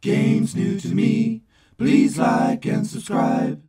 Games new to me. Please like and subscribe.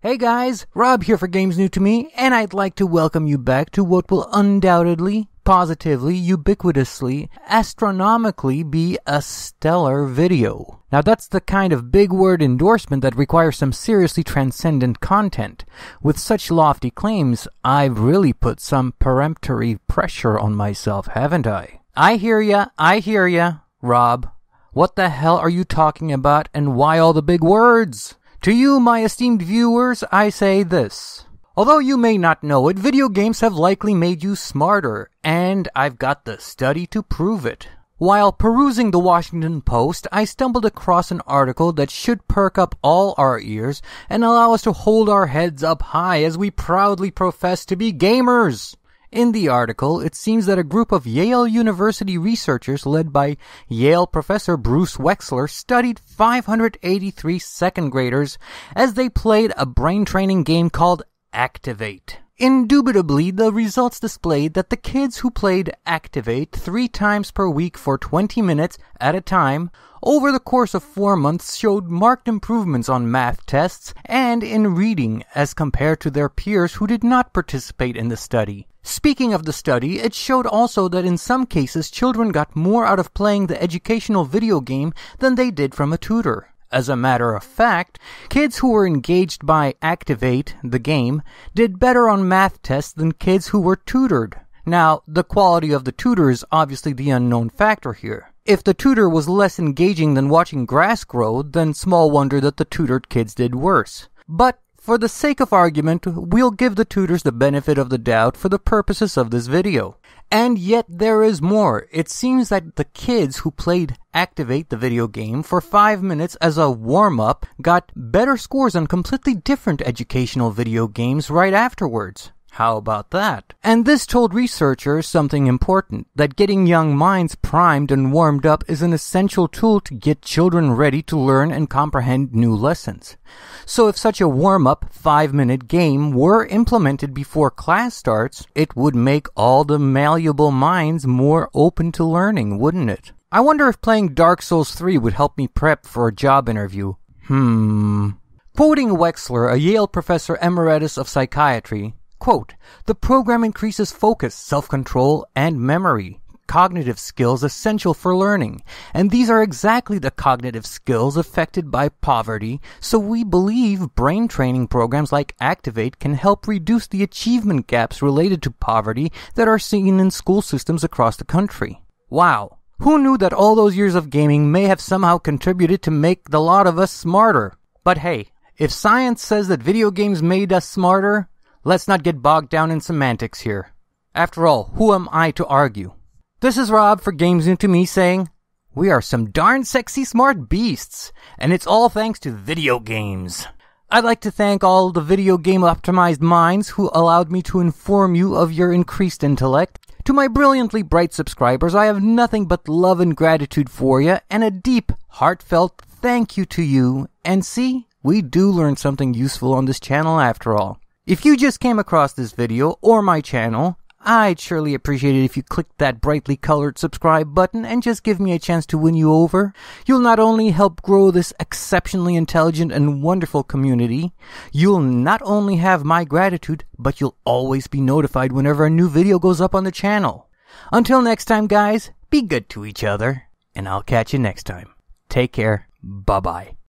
Hey guys, Rob here for Games New to Me, and I'd like to welcome you back to what will undoubtedly, positively, ubiquitously, astronomically be a stellar video. Now that's the kind of big word endorsement that requires some seriously transcendent content. With such lofty claims, I've really put some peremptory pressure on myself, haven't I? I hear ya, I hear ya, Rob. What the hell are you talking about, and why all the big words? To you, my esteemed viewers, I say this. Although you may not know it, video games have likely made you smarter, and I've got the study to prove it. While perusing the Washington Post, I stumbled across an article that should perk up all our ears and allow us to hold our heads up high as we proudly profess to be gamers. In the article, it seems that a group of Yale University researchers led by Yale professor Bruce Wexler studied 583 second graders as they played a brain training game called Activate. Indubitably, the results displayed that the kids who played Activate three times per week for 20 minutes at a time over the course of four months showed marked improvements on math tests and in reading as compared to their peers who did not participate in the study. Speaking of the study, it showed also that in some cases children got more out of playing the educational video game than they did from a tutor. As a matter of fact, kids who were engaged by Activate, the game, did better on math tests than kids who were tutored. Now, the quality of the tutor is obviously the unknown factor here. If the tutor was less engaging than watching grass grow, then small wonder that the tutored kids did worse. But for the sake of argument, we'll give the tutors the benefit of the doubt for the purposes of this video. And yet there is more. It seems that the kids who played Activate the video game for five minutes as a warm up got better scores on completely different educational video games right afterwards. How about that? And this told researchers something important that getting young minds primed and warmed up is an essential tool to get children ready to learn and comprehend new lessons. So if such a warm up five minute game were implemented before class starts, it would make all the malleable minds more open to learning, wouldn't it? I wonder if playing Dark Souls 3 would help me prep for a job interview. Hmm. Quoting Wexler, a Yale professor emeritus of psychiatry, Quote, the program increases focus, self-control, and memory, cognitive skills essential for learning. And these are exactly the cognitive skills affected by poverty, so we believe brain training programs like Activate can help reduce the achievement gaps related to poverty that are seen in school systems across the country. Wow. Who knew that all those years of gaming may have somehow contributed to make the lot of us smarter? But hey, if science says that video games made us smarter, Let's not get bogged down in semantics here. After all, who am I to argue? This is Rob for Games New to Me saying, We are some darn sexy smart beasts, and it's all thanks to video games. I'd like to thank all the video game optimized minds who allowed me to inform you of your increased intellect. To my brilliantly bright subscribers, I have nothing but love and gratitude for you, and a deep, heartfelt thank you to you. And see, we do learn something useful on this channel after all. If you just came across this video or my channel, I'd surely appreciate it if you clicked that brightly colored subscribe button and just give me a chance to win you over. You'll not only help grow this exceptionally intelligent and wonderful community, you'll not only have my gratitude, but you'll always be notified whenever a new video goes up on the channel. Until next time, guys, be good to each other, and I'll catch you next time. Take care. Bye bye.